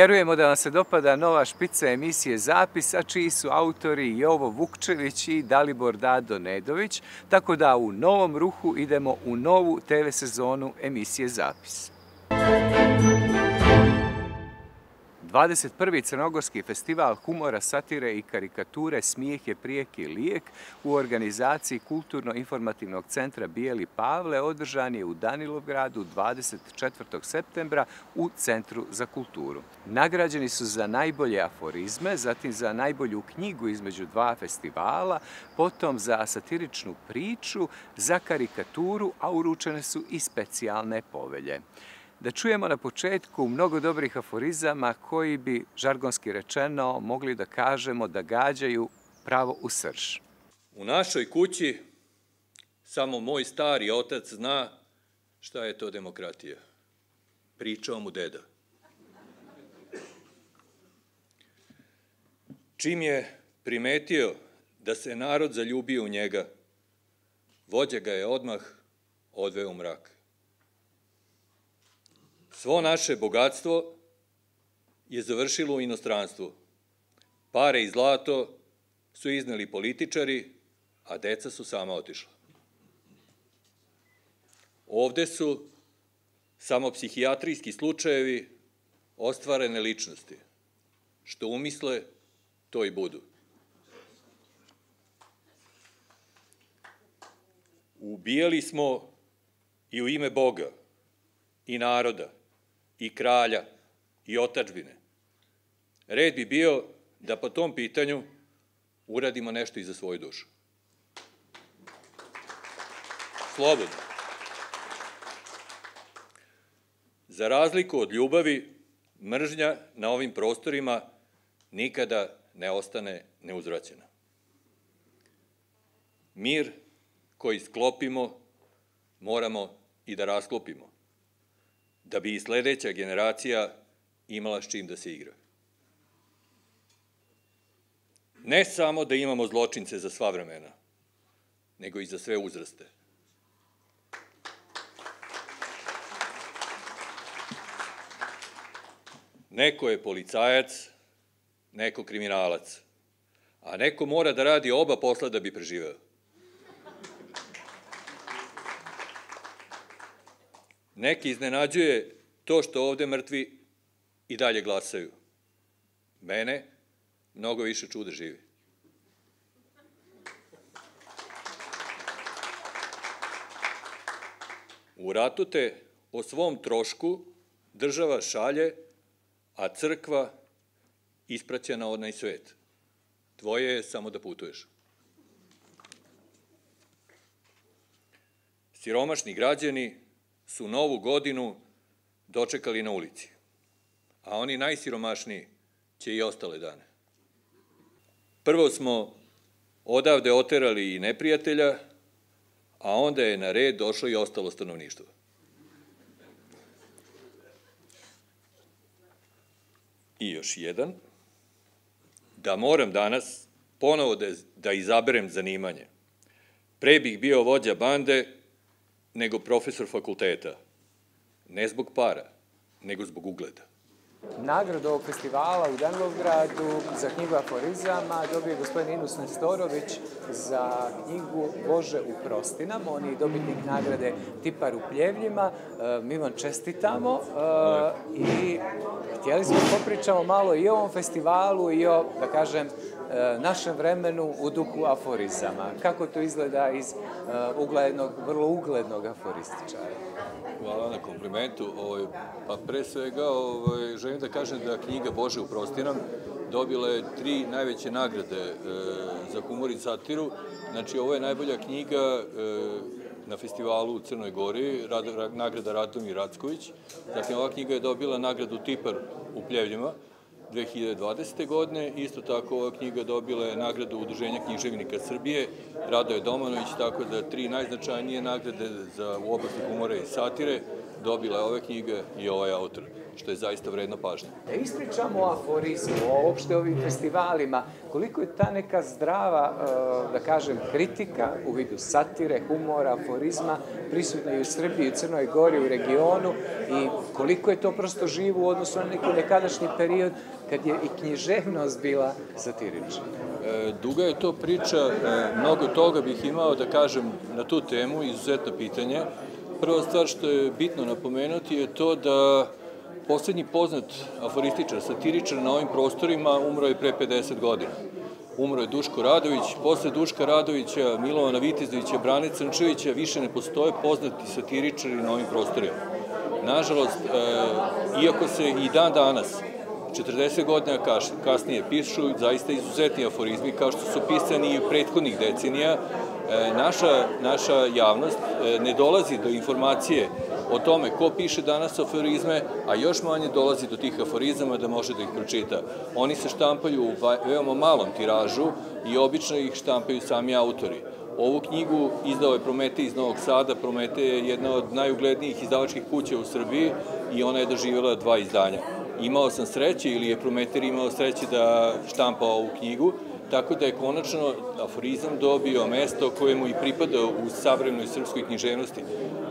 Vjerujemo da vam se dopada nova špica emisije Zapis, a čiji su autori Jovo Vukčević i Dalibor Dado Nedović, tako da u novom ruhu idemo u novu TV sezonu emisije Zapis. Muzika 21. Crnogorski festival humora, satire i karikature Smijeh je prijeki lijek u organizaciji Kulturno-informativnog centra Bijeli Pavle održan je u Danilovgradu 24. septembra u Centru za kulturu. Nagrađeni su za najbolje aforizme, zatim za najbolju knjigu između dva festivala, potom za satiričnu priču, za karikaturu, a uručene su i specijalne povelje da čujemo na početku mnogo dobrih aforizama koji bi, žargonski rečeno, mogli da kažemo da gađaju pravo u srž. U našoj kući samo moj stari otac zna šta je to demokratija. Pričao mu deda. Čim je primetio da se narod zaljubio u njega, vođa ga je odmah odveo u mrak. Svo naše bogatstvo je završilo u inostranstvu. Pare i zlato su izneli političari, a deca su sama otišla. Ovde su samo psihijatrijski slučajevi ostvarene ličnosti. Što umisle, to i budu. Ubijali smo i u ime Boga i naroda i kralja i otačbine. Red bi bio da po tom pitanju uradimo nešto i za svoju dušu. Slobodno. Za razliku od ljubavi, mržnja na ovim prostorima nikada ne ostane neuzvraćena. Mir koji sklopimo, moramo i da rasklopimo da bi i sledeća generacija imala s čim da se igra. Ne samo da imamo zločince za sva vremena, nego i za sve uzraste. Neko je policajac, neko kriminalac, a neko mora da radi oba posla da bi preživeo. Neki iznenađuje to što ovde mrtvi i dalje glasaju. Mene mnogo više čude živi. U ratu te o svom trošku država šalje, a crkva ispraća na odnaj svet. Tvoje je samo da putuješ. Siromašni građani su novu godinu dočekali na ulici, a oni najsiromašniji će i ostale dane. Prvo smo odavde oterali i neprijatelja, a onda je na red došlo i ostalo stanovništvo. I još jedan, da moram danas ponovo da, da izaberem zanimanje. Pre bih bio vođa bande, nego profesor fakulteta. Ne zbog para, nego zbog ugleda. Nagradu ovog festivala u Danlovgradu za knjigu aforizama dobio je gospodin Inus Nestorović za knjigu Bože u prostinama. On je dobitnik nagrade Tipar u pljevljima. E, mi vam čestitamo e, i htjeli smo popričamo malo i o ovom festivalu i o, da kažem, E, našem vremenu u duhu aforizama. Kako to izgleda iz e, uglednog, vrlo uglednog aforističara? Hvala na komplimentu. Ovaj, pa pre svega ovaj, želim da kažem da knjiga Bože uprosti nam dobila je tri najveće nagrade e, za humor i satiru. Znači, ovo je najbolja knjiga e, na festivalu u Crnoj Gori, rad, nagrada Radomir Racković. Zatim, ova knjiga je dobila nagradu Tipar u Pljevljima. 2020. godine. Isto tako ova knjiga dobila je nagradu Udruženja književnika Srbije, Radoje Domanović, tako da tri najznačajnije nagrade za u oblasti humora i satire dobila je ove knjige i ovaj autor što je zaista vredno pažnje. Da ispričamo o aforizmu, o opšte ovim festivalima, koliko je ta neka zdrava, e, da kažem, kritika u vidu satire, humora, aforizma, prisutna i u Srbiji, u Crnoj Gori, u regionu i koliko je to prosto živo u odnosu na neki nekadašnji period kad je i književnost bila satirična. E, duga je to priča, e, mnogo toga bih imao da kažem na tu temu, izuzetno pitanje. Prva stvar što je bitno napomenuti je to da posljednji poznat aforističar, satiričar na ovim prostorima umro je pre 50 godina. Umro je Duško Radović, posle Duška Radovića, Milovana Vitezovića, Brane Crnčevića, više ne postoje poznati satiričari na ovim prostorima. Nažalost, e, iako se i dan danas 40 godina kasnije pišu zaista izuzetni aforizmi kao što su pisani i u prethodnih decenija. E, naša, naša javnost e, ne dolazi do informacije o tome ko piše danas aforizme, a još manje dolazi do tih aforizama da može da ih pročita. Oni se štampaju u veoma malom tiražu i obično ih štampaju sami autori. Ovu knjigu izdao je Promete iz Novog Sada. Promete je jedna od najuglednijih izdavačkih kuća u Srbiji i ona je doživjela dva izdanja imao sam sreće ili je Prometer imao sreće da štampa ovu knjigu, tako da je konačno aforizam dobio mesto kojemu i pripada u savremnoj srpskoj književnosti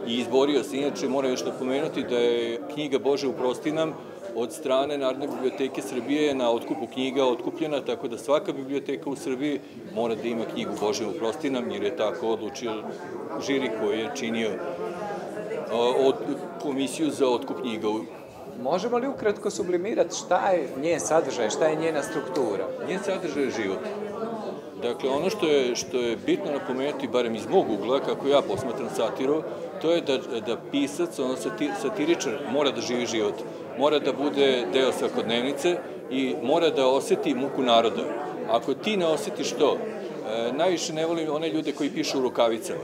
i izborio se. Inače, moram još napomenuti da je knjiga Bože uprosti nam od strane Narodne biblioteke Srbije na otkupu knjiga otkupljena, tako da svaka biblioteka u Srbiji mora da ima knjigu Bože uprosti nam, jer je tako odlučio žiri koji je činio od komisiju za otkup knjiga Možemo li ukratko sublimirati šta je njen sadržaj, šta je njena struktura? Njen sadržaj je život. Dakle, ono što je, što je bitno napomenuti, barem iz mog ugla, kako ja posmatram satiru, to je da, da pisac, ono satiričar, mora da živi život. Mora da bude deo svakodnevnice i mora da oseti muku naroda. Ako ti ne osetiš to, e, najviše ne volim one ljude koji pišu u rukavicama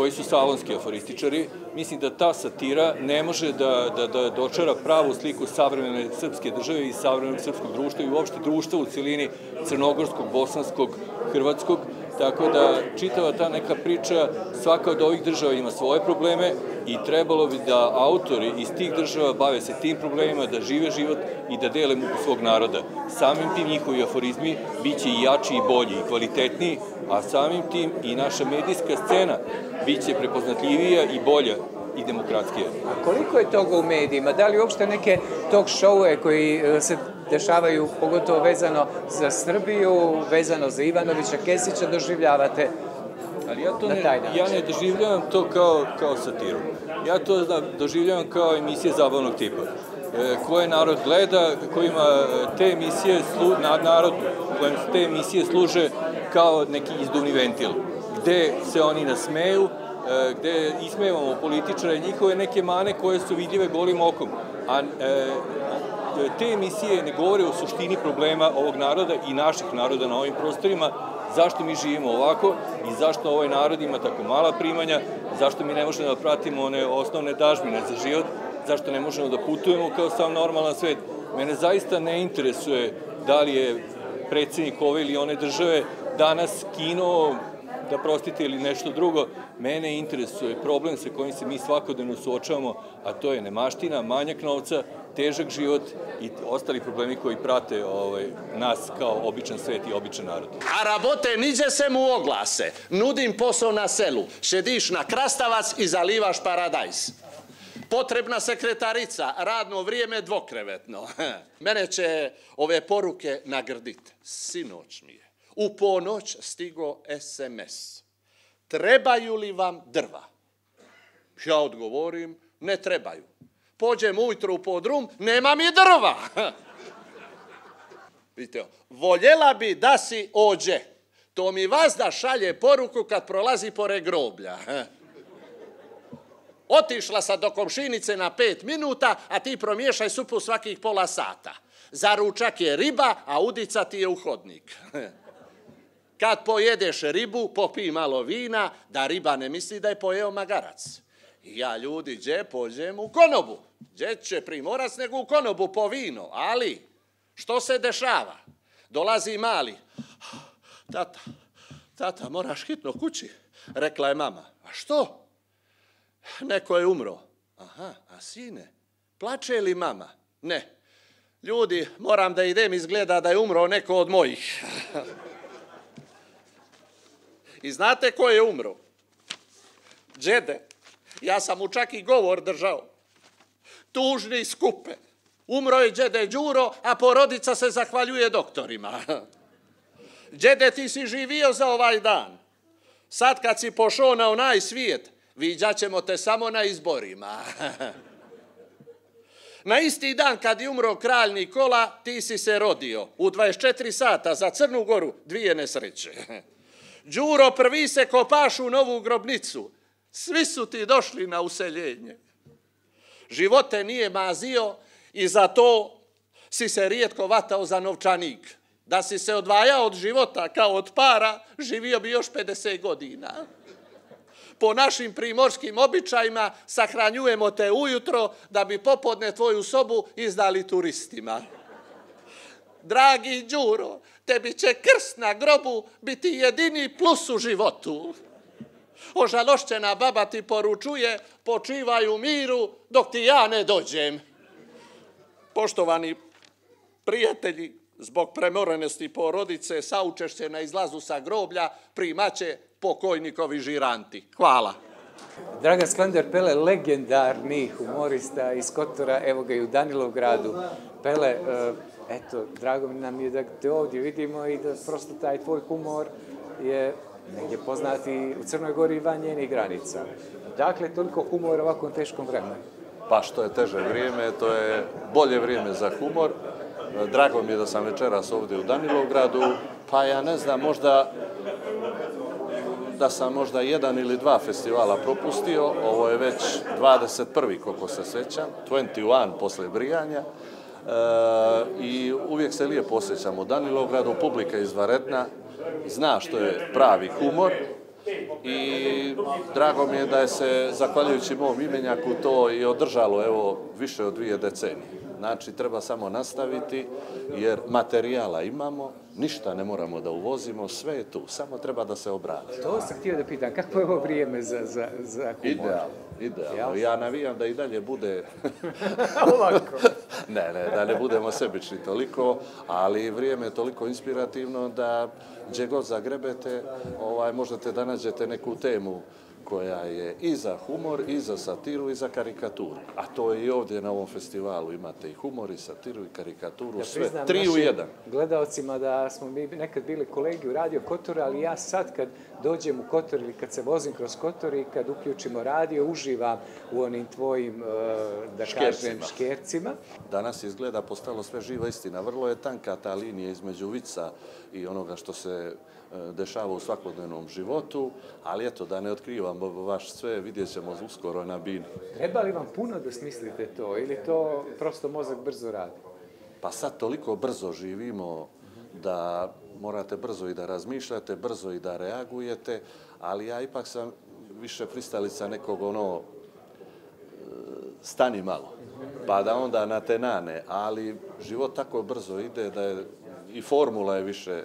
koji su salonski aforističari, mislim da ta satira ne može da, da, da dočara pravu sliku savremene srpske države i savremenog srpskog društva i uopšte društva u cilini crnogorskog, bosanskog, hrvatskog, tako da čitava ta neka priča, svaka od ovih država ima svoje probleme i trebalo bi da autori iz tih država bave se tim problemima, da žive život i da dele muku svog naroda. Samim tim njihovi aforizmi bit će i jači i bolji i kvalitetniji, a samim tim i naša medijska scena bit će prepoznatljivija i bolja i demokratskija. A koliko je toga u medijima? Da li uopšte neke talk showe koji e, se dešavaju, pogotovo vezano za Srbiju, vezano za Ivanovića, Kesića, doživljavate Ali ja to ne, ja ne doživljavam to kao, kao satiru. Ja to doživljavam kao emisije zabavnog tipa. E, koje narod gleda, kojima e, te emisije, slu, narod kojem te emisije služe kao neki izduvni ventil, gde se oni nasmeju, E, gde ismevamo političare, njihove neke mane koje su vidljive golim okom. A e, te emisije ne govore o suštini problema ovog naroda i naših naroda na ovim prostorima, zašto mi živimo ovako i zašto ovaj narod ima tako mala primanja, zašto mi ne možemo da pratimo one osnovne dažbine za život, zašto ne možemo da putujemo kao sam normalan svet. Mene zaista ne interesuje da li je predsjednik ove ili one države danas kino, da prostite ili nešto drugo, mene interesuje problem sa kojim se mi svakodnevno suočavamo, a to je nemaština, manjak novca, težak život i ostali problemi koji prate ovaj, nas kao običan svet i običan narod. A rabote niđe se mu oglase. Nudim posao na selu. Šediš na krastavac i zalivaš paradajz. Potrebna sekretarica, radno vrijeme dvokrevetno. Mene će ove poruke nagrditi. Sinoć mi je. U ponoć stigo SMS. Trebaju li vam drva? Ja odgovorim, ne trebaju. Pođem ujutro u podrum, nema mi drva. Vidite, voljela bi da si ođe. To mi vas da šalje poruku kad prolazi pored groblja. Otišla sa do komšinice na pet minuta, a ti promiješaj supu svakih pola sata. Za ručak je riba, a udica ti je uhodnik. Kad pojedeš ribu, popij malo vina, da riba ne misli da je pojeo magarac. Ja ljudi, gdje pođem u konobu? Gdje će primorac nego u konobu po vino? Ali, što se dešava? Dolazi mali. Tata, tata, moraš hitno kući, rekla je mama. A što? Neko je umro. Aha, a sine, plače li mama? Ne. Ljudi, moram da idem, izgleda da je umro neko od mojih. I znate ko je umro? Džede. Ja sam mu čak i govor držao. Tužni skupe. Umro je džede Đuro, a porodica se zahvaljuje doktorima. Džede, ti si živio za ovaj dan. Sad kad si pošao na onaj svijet, viđat ćemo te samo na izborima. Na isti dan kad je umro kralj Nikola, ti si se rodio. U 24 sata za Crnu Goru dvije nesreće. Đuro prvi se kopaš u novu grobnicu. Svi su ti došli na useljenje. Živote nije mazio i za to si se rijetko vatao za novčanik. Da si se odvajao od života kao od para, živio bi još 50 godina. Po našim primorskim običajima sahranjujemo te ujutro da bi popodne tvoju sobu izdali turistima. Dragi Đuro, tebi će krst na grobu biti jedini plus u životu. Ožalošćena baba ti poručuje, počivaj u miru dok ti ja ne dođem. Poštovani prijatelji, zbog premorenosti porodice, saučešće na izlazu sa groblja, primaće pokojnikovi žiranti. Hvala. Dragan Sklender Pele, legendarni humorista iz Kotora, evo ga i u Danilovgradu. Pele, e, eto, drago mi nam je da te ovdje vidimo i da prosto taj tvoj humor je negdje poznati u Crnoj Gori van njenih granica. Dakle, toliko humora u ovakvom teškom vremenu. Pa što je teže vrijeme, to je bolje vrijeme za humor. Drago mi je da sam večeras ovdje u Danilovgradu, pa ja ne znam, možda da sam možda jedan ili dva festivala propustio, ovo je već 21. koliko se sećam, 21 posle brijanja, i uvijek se lijepo osjećam u Danilovgradu, publika je izvaretna, zna što je pravi humor, i drago mi je da je se, zahvaljujući mom imenjaku, to i održalo evo više od dvije decenije. Znači, treba samo nastaviti, jer materijala imamo, ništa ne moramo da uvozimo, sve je tu, samo treba da se obrati. To sam htio da pitam, kako je ovo vrijeme za, za, za humor? Idealno, idealno. Ja navijam da i dalje bude... Ovako. ne, ne, da ne budemo sebični toliko, ali vrijeme je toliko inspirativno da gdje god zagrebete, ovaj, možete da nađete neku temu koja je i za humor, i za satiru, i za karikaturu. A to je i ovdje na ovom festivalu. Imate i humor, i satiru, i karikaturu, ja sve tri u jedan. gledalcima da smo mi nekad bili kolegi u Radio Kotor, ali ja sad kad dođem u Kotor ili kad se vozim kroz Kotor i kad uključimo radio, uživam u onim tvojim, e, da škercima. kažem, škercima. Danas izgleda postalo sve živa istina. Vrlo je tanka ta linija između vica i onoga što se dešava u svakodnevnom životu, ali eto, da ne otkrivam vaš sve, vidjet ćemo uskoro na binu. Treba li vam puno da smislite to ili to prosto mozak brzo radi? Pa sad toliko brzo živimo da morate brzo i da razmišljate, brzo i da reagujete, ali ja ipak sam više pristalica nekog ono, e, stani malo, pa da onda na te nane, ali život tako brzo ide da je i formula je više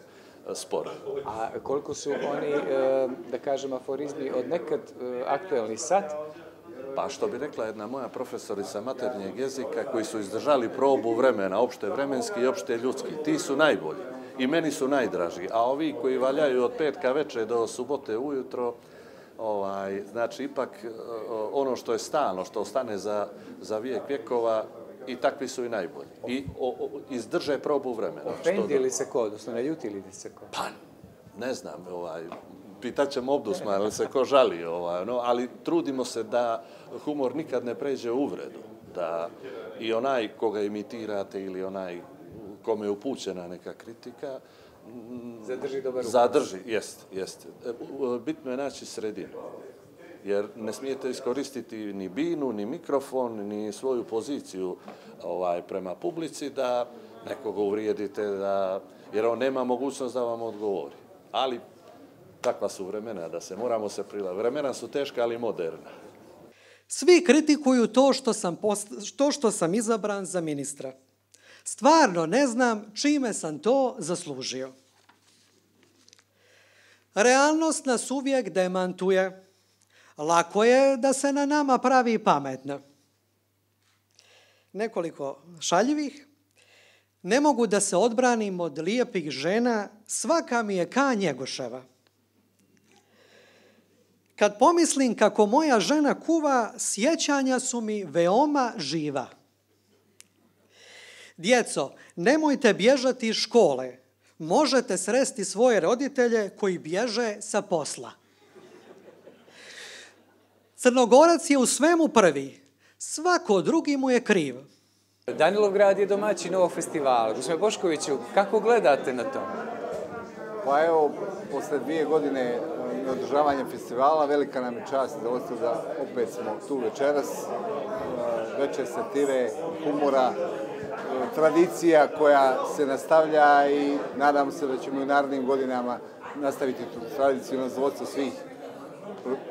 sporo. A koliko su oni, e, da kažem, aforizmi od nekad e, aktuelni sad? Pa što bi rekla jedna moja profesorica maternjeg jezika koji su izdržali probu vremena, opšte vremenski i opšte ljudski, ti su najbolji i meni su najdraži. A ovi koji valjaju od petka veče do subote ujutro, ovaj, znači ipak e, ono što je stano, što ostane za, za vijek vjekova, i takvi su i najbolji. I o, o, izdrže probu vremena. Ofendi li se ko, odnosno ne ljuti li se ko? Pa, ne znam, ovaj, pitaćem obdusma, ali se ko žali, ovaj, no, ali trudimo se da humor nikad ne pređe u uvredu. Da i onaj koga imitirate ili onaj kome je upućena neka kritika, Zadrži dobar. Zadrži, jest, jest. E, bitno je naći sredinu jer ne smijete iskoristiti ni binu, ni mikrofon, ni svoju poziciju ovaj prema publici da nekoga uvrijedite, da, jer on nema mogućnost da vam odgovori. Ali takva su vremena da se moramo se prilagoditi. Vremena su teška, ali moderna. Svi kritikuju to što sam, post... to što sam izabran za ministra. Stvarno ne znam čime sam to zaslužio. Realnost nas uvijek demantuje. Lako je da se na nama pravi pametno. nekoliko šaljivih. Ne mogu da se odbranim od lijepih žena, svaka mi je ka Njegoševa. Kad pomislim kako moja žena kuva, sjećanja su mi veoma živa. Djeco, nemojte bježati iz škole. Možete sresti svoje roditelje koji bježe sa posla. Crnogorac je u svemu prvi. Svako drugi mu je kriv. Danilograd je domaćin ovog festivala. Gospodin Boškoviću, kako gledate na to? Pa evo, posle dvije godine e, održavanja festivala, velika nam je čast da ostao da opet smo tu večeras. E, Večer satire, humora, e, tradicija koja se nastavlja i nadamo se da ćemo u narednim godinama nastaviti tu tradiciju na zvodstvo svih,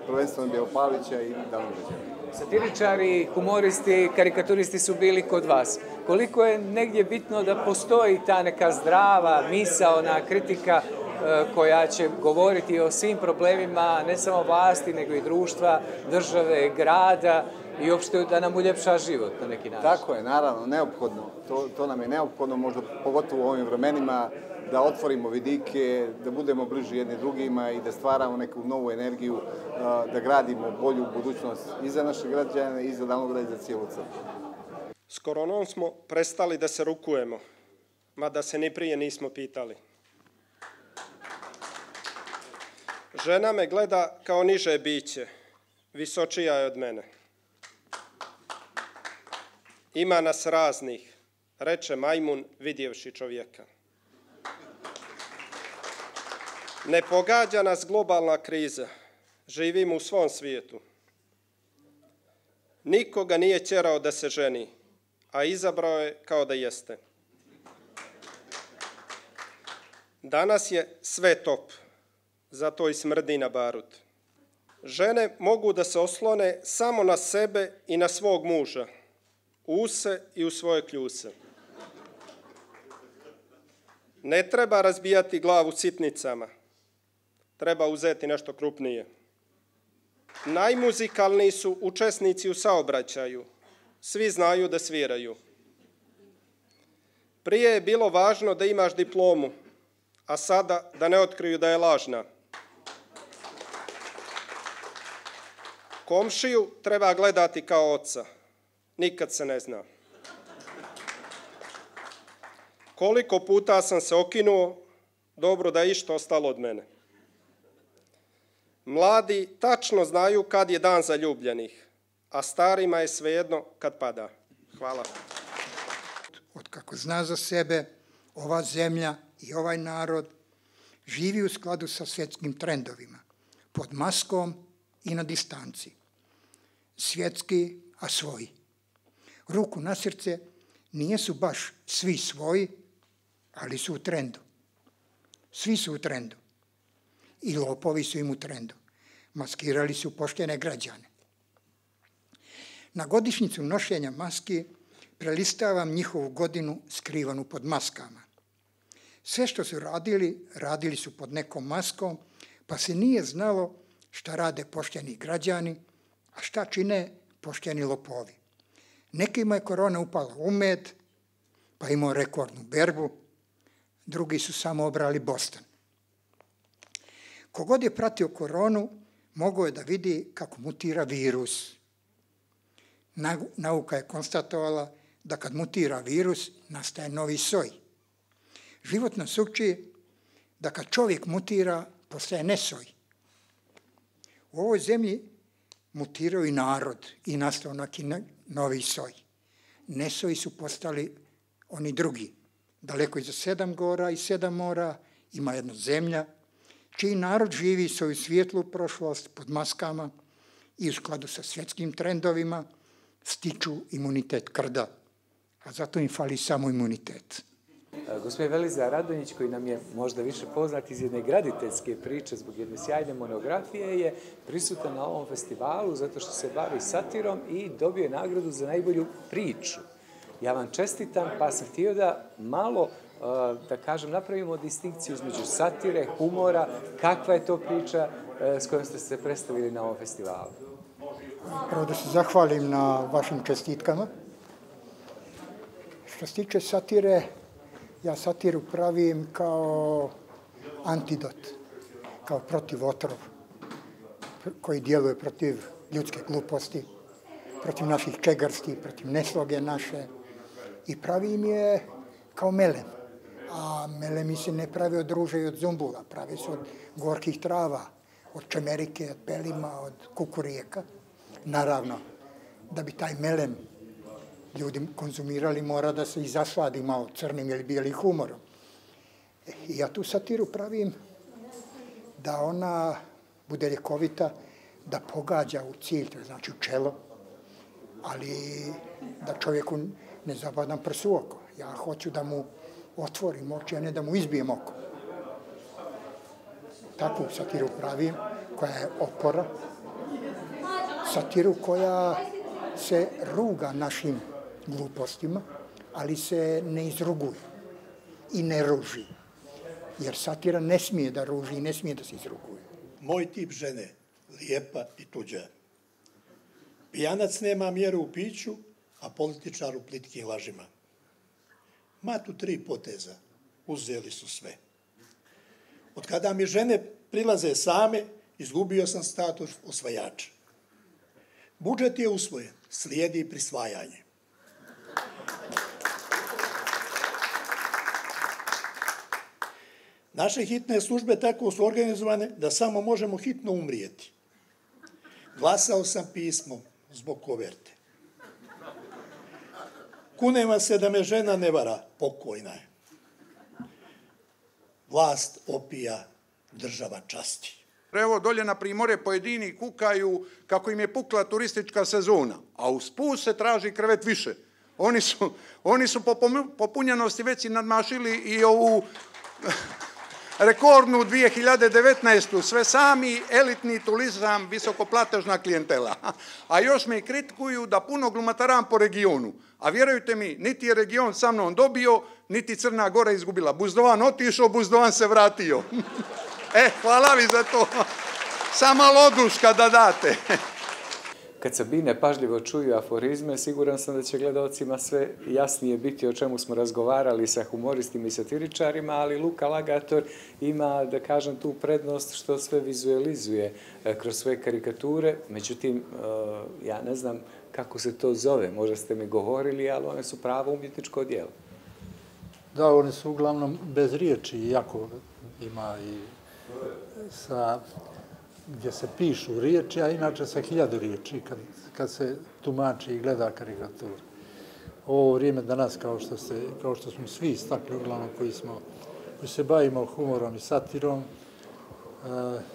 prvenstveno Bjelopalića i Danilograd. Satiričari, humoristi, karikaturisti su bili kod vas. Koliko je negdje bitno da postoji ta neka zdrava misa, ona kritika e, koja će govoriti o svim problemima, ne samo vlasti, nego i društva, države, grada i uopšte da nam uljepša život na neki način. Tako je, naravno, neophodno. To, to nam je neophodno, možda pogotovo u ovim vremenima, da otvorimo vidike, da budemo bliži jedni drugima i da stvaramo neku novu energiju, da gradimo bolju budućnost i za naše građane, i za Danograd, i za cijelu crtu. S koronom smo prestali da se rukujemo, mada se ni prije nismo pitali. Žena me gleda kao niže biće, visočija je od mene. Ima nas raznih, reče majmun vidjevši čovjeka. Ne pogađa nas globalna kriza. Živimo u svom svijetu. Nikoga nije ćerao da se ženi, a izabrao je kao da jeste. Danas je sve top, zato i smrdi na barut. Žene mogu da se oslone samo na sebe i na svog muža, use i u svoje kljuse. Ne treba razbijati glavu sitnicama, treba uzeti nešto krupnije. Najmuzikalniji su učesnici u saobraćaju. Svi znaju da sviraju. Prije je bilo važno da imaš diplomu, a sada da ne otkriju da je lažna. Komšiju treba gledati kao oca. Nikad se ne zna. Koliko puta sam se okinuo, dobro da je išto ostalo od mene. Mladi tačno znaju kad je dan za ljubljenih, a starima je svejedno kad pada. Hvala. Od kako zna za sebe, ova zemlja i ovaj narod živi u skladu sa svjetskim trendovima, pod maskom i na distanci. Svjetski, a svoji. Ruku na srce, nije su baš svi svoji, ali su u trendu. Svi su u trendu i lopovi su im u trendu. Maskirali su poštene građane. Na godišnjicu nošenja maski prelistavam njihovu godinu skrivanu pod maskama. Sve što su radili, radili su pod nekom maskom, pa se nije znalo šta rade pošteni građani, a šta čine pošteni lopovi. Nekima je korona upala u med, pa imao rekordnu berbu, drugi su samo obrali Boston. Kogod je pratio koronu, mogao je da vidi kako mutira virus. Nauka je konstatovala da kad mutira virus, nastaje novi soj. Život nas uči da kad čovjek mutira, postaje nesoj. U ovoj zemlji mutirao i narod i nastao neki novi soj. Nesoji su postali oni drugi. Daleko iza sedam gora i sedam mora ima jedna zemlja, čiji narod živi svoju svijetlu prošlost pod maskama i u skladu sa svjetskim trendovima stiču imunitet krda, a zato im fali samo imunitet. E, gospodin Veliza Radonjić, koji nam je možda više poznat iz jedne graditeljske priče zbog jedne sjajne monografije, je prisutan na ovom festivalu zato što se bavi satirom i dobio je nagradu za najbolju priču. Ja vam čestitam, pa sam htio da malo e, da kažem, napravimo distinkciju između satire, humora, kakva je to priča e, s kojom ste se predstavili na ovom festivalu? Prvo da se zahvalim na vašim čestitkama. Što se tiče satire, ja satiru pravim kao antidot, kao protiv otrov, koji djeluje protiv ljudske gluposti, protiv naših čegarsti, protiv nesloge naše. I pravim je kao melem. A melemi se ne pravi od ruže i od zumbula, pravi se od gorkih trava, od čemerike, od pelima, od kukurijeka. Naravno, da bi taj melem ljudi konzumirali, mora da se i zasladi malo crnim ili bijelim humorom. E, I ja tu satiru pravim da ona bude ljekovita, da pogađa u cilj, to znači u čelo, ali da čovjeku ne zabadam prsu oko. Ja hoću da mu otvorim oči, a ne da mu izbijem oko. Takvu satiru pravim, koja je opora, satiru koja se ruga našim glupostima, ali se ne izruguje i ne ruži. Jer satira ne smije da ruži i ne smije da se izruguje. Moj tip žene, lijepa i tuđa. Pijanac nema mjeru u piću, a političar u plitkim lažima. Matu tri poteza, uzeli su sve. Od kada mi žene prilaze same, izgubio sam status osvajača. Budžet je usvojen, slijedi prisvajanje. Naše hitne službe tako su organizovane da samo možemo hitno umrijeti. Glasao sam pismom zbog koverte. Kunema se da me žena ne vara, pokojna je. Vlast opija, država časti. Evo dolje na primore pojedini kukaju kako im je pukla turistička sezona, a u spus se traži krevet više. Oni su, oni su po popunjenosti već i nadmašili i ovu rekordnu 2019. sve sami elitni turizam, visokoplatežna klijentela. A još me kritikuju da puno glumataram po regionu. A vjerujte mi, niti je region sa mnom dobio, niti Crna Gora izgubila. Buzdovan otišao, Buzdovan se vratio. e, hvala vi za to. Sama loduška da date. Kad Sabine pažljivo čuju aforizme, siguran sam da će gledalcima sve jasnije biti o čemu smo razgovarali sa humoristima i satiričarima, ali Luka Lagator ima, da kažem, tu prednost što sve vizualizuje e, kroz svoje karikature. Međutim, e, ja ne znam kako se to zove, možda ste mi govorili, ali one su pravo umjetničko dijelo. Da, one su uglavnom bez riječi, jako ima i sa gdje se pišu riječi, a inače sa hiljadu riječi kad, kad se tumači i gleda karikatur. Ovo vrijeme danas, kao što, se, kao što smo svi istakli, uglavnom koji, smo, koji se bavimo humorom i satirom, uh,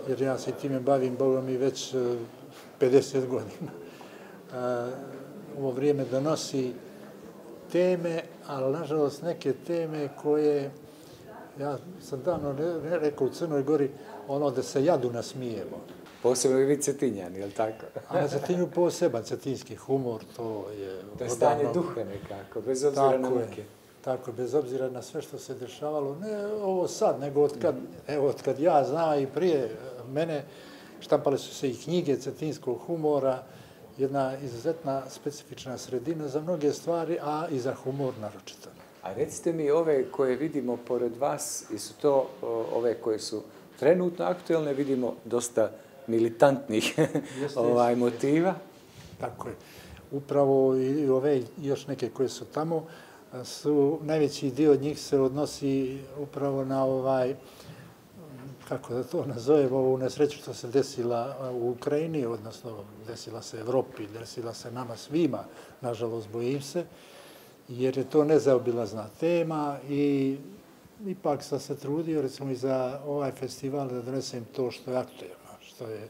jer ja se time bavim, Bogom i već e, uh, 50 godina. Uh, ovo vrijeme donosi teme, ali nažalost neke teme koje, ja sam davno rekao u Crnoj Gori, ono da se jadu nasmijemo. Posebno i vi cetinjani, je li tako? A na cetinju poseban cetinski humor, to je... To je stanje odavno... duha nekako, bez obzira tako na muke. Tako, bez obzira na sve što se dešavalo, ne ovo sad, nego od kad, evo, od kad ja znam i prije mene, štampale su se i knjige cetinskog humora, jedna izuzetna specifična sredina za mnoge stvari, a i za humor naročito. A recite mi ove koje vidimo pored vas, su to ove koje su trenutno aktuelne, vidimo dosta militantnih ovaj motiva. Tako je. Upravo i ove još neke koje su tamo, su, najveći dio njih se odnosi upravo na ovaj, kako da to nazovemo, ovu nesreću što se desila u Ukrajini, odnosno desila se Evropi, desila se nama svima, nažalost bojim se, jer je to nezaobilazna tema i ipak sam se trudio, recimo, i za ovaj festival da donesem to što je aktuelno, što je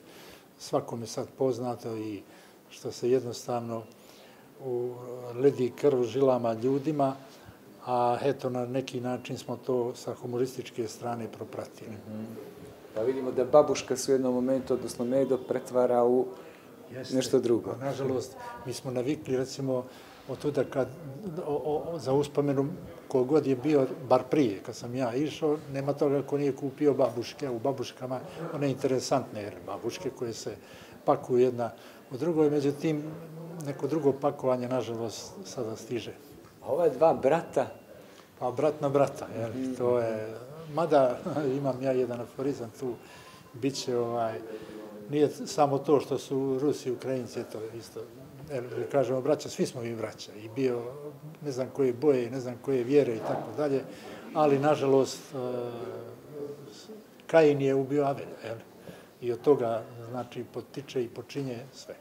svakome sad poznato i što se jednostavno u ledi krv žilama ljudima, a eto, na neki način smo to sa humorističke strane propratili. Mm -hmm. Pa vidimo da babuška su u jednom momentu, odnosno medo, pretvara u Jeste, nešto drugo. Pa, nažalost, mi smo navikli, recimo, od tuda kad, o, o, za uspomenu kogod je bio, bar prije, kad sam ja išao, nema toga ko nije kupio babuške. U babuškama one interesantne jer babuške koje se pakuju jedna u drugoj, međutim, neko drugo pakovanje, nažalost, sada stiže. A ova dva brata? Pa brat na brata, jel? To je... Mada imam ja jedan aforizam tu, bit će ovaj... Nije samo to što su Rusi i Ukrajinci, to je isto. Jer kažemo braća, svi smo mi braća. I bio, ne znam koje boje, ne znam koje vjere i tako dalje. Ali, nažalost, e, Kain je ubio Avelja, jel? I od toga, znači, potiče i počinje sve.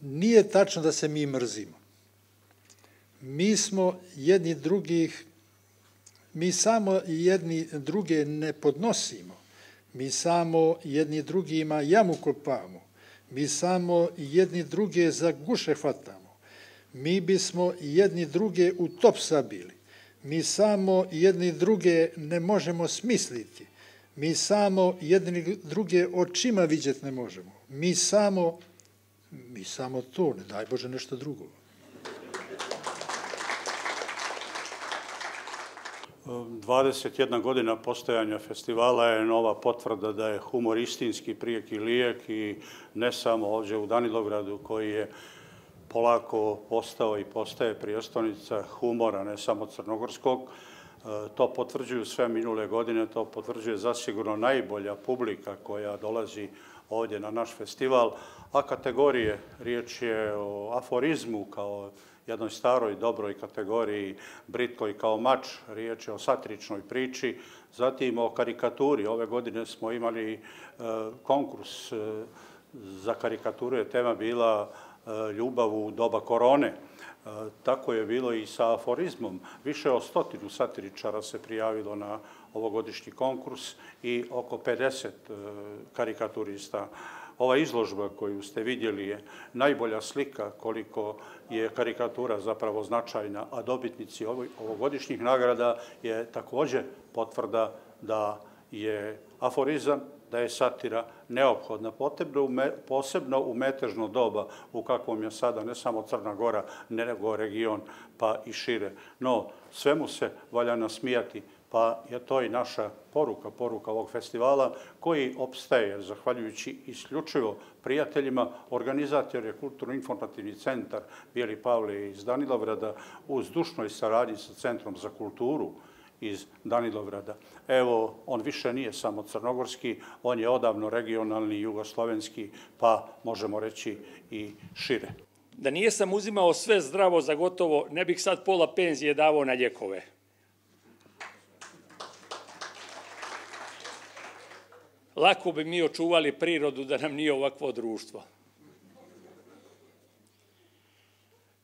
Nije tačno da se mi mrzimo. Mi smo jedni drugih, mi samo jedni druge ne podnosimo. Mi samo jedni drugima jamu kopamo. Mi samo jedni druge za guše hvatamo. Mi bismo jedni druge u top sabili. Mi samo jedni druge ne možemo smisliti. Mi samo jedni druge očima vidjeti ne možemo. Mi samo, mi samo to, ne daj Bože nešto drugo. 21 godina postojanja festivala je nova potvrda da je humor istinski prijek i lijek i ne samo ovdje u Danilogradu koji je polako postao i postaje prijestonica humora, ne samo crnogorskog. E, to potvrđuju sve minule godine, to potvrđuje zasigurno najbolja publika koja dolazi ovdje na naš festival, a kategorije, riječ je o aforizmu kao jednoj staroj, dobroj kategoriji Britkoj kao mač, riječ je o satiričnoj priči, zatim o karikaturi. Ove godine smo imali e, konkurs e, za karikaturu, je tema bila e, ljubav u doba korone. E, tako je bilo i sa aforizmom. Više od stotinu satiričara se prijavilo na ovogodišnji konkurs i oko 50 e, karikaturista ova izložba koju ste vidjeli je najbolja slika koliko je karikatura zapravo značajna, a dobitnici ovogodišnjih nagrada je također potvrda da je aforizam, da je satira neophodna, posebno u metežno doba u kakvom je sada ne samo Crna Gora, nego region pa i šire. No, svemu se valja nasmijati, pa je to i naša poruka, poruka ovog festivala, koji opstaje, zahvaljujući isključivo prijateljima, organizator je Kulturno-informativni centar Bijeli Pavle iz Danilovrada uz dušnoj saradnji sa Centrom za kulturu iz Danilovrada. Evo, on više nije samo crnogorski, on je odavno regionalni, jugoslovenski, pa možemo reći i šire. Da nije sam uzimao sve zdravo za gotovo, ne bih sad pola penzije davao na ljekove. Lako bi mi očuvali prirodu da nam nije ovakvo društvo.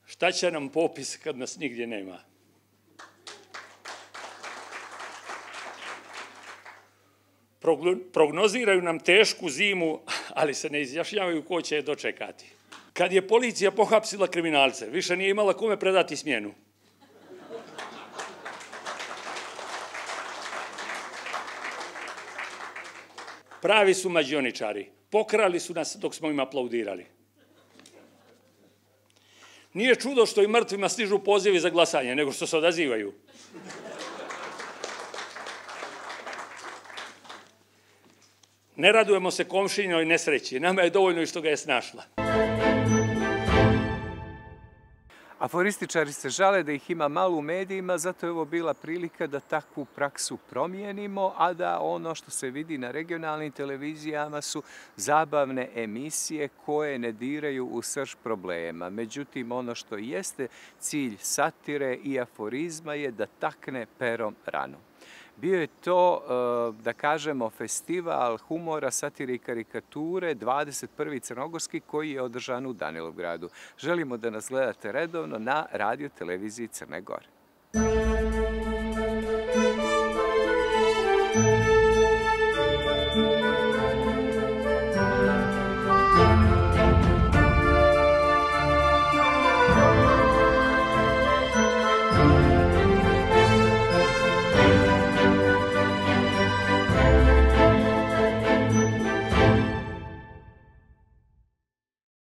Šta će nam popis kad nas nigdje nema? Prognoziraju nam tešku zimu, ali se ne izjašnjavaju ko će je dočekati. Kad je policija pohapsila kriminalce, više nije imala kome predati smjenu. Pravi su mađioničari. Pokrali su nas dok smo im aplaudirali. Nije čudo što i mrtvima stižu pozivi za glasanje, nego što se odazivaju. Ne radujemo se komšinjoj nesreći. Nama je dovoljno i što ga je snašla. Aforističari se žale da ih ima malo u medijima, zato je ovo bila prilika da takvu praksu promijenimo, a da ono što se vidi na regionalnim televizijama su zabavne emisije koje ne diraju u srž problema. Međutim, ono što jeste cilj satire i aforizma je da takne perom ranu. Bio je to, e, da kažemo, festival humora, satire i karikature 21. crnogorski koji je održan u Danilovgradu. Želimo da nas gledate redovno na radio televiziji Crne Gore.